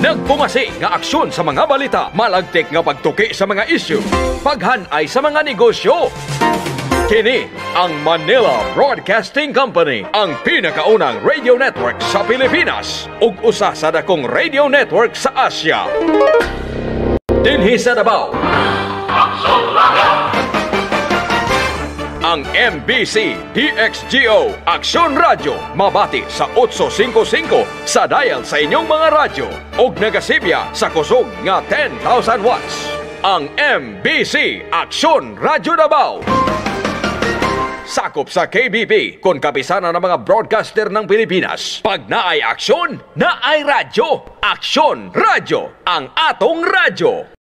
Nagpumasi nga aksyon sa mga balita, malagtik nga pagtuki sa mga isyu, paghanay sa mga negosyo. Kini ang Manila Broadcasting Company, ang pinakaunang radio network sa Pilipinas ug usa sa dakong radio network sa Asia. Dinhi sa Davao, ang MBC DXGO Aksyon Radio mabati sa 855 sa dial sa inyong mga radyo ug nagasibya sa kusog nga 10,000 watts. Ang MBC Aksyon Radio Davao. Sakop sa KBP kung kapisanan ng mga broadcaster ng Pilipinas. Pag naay aksyon, naay radyo. Aksyon Radio, ang atong radyo.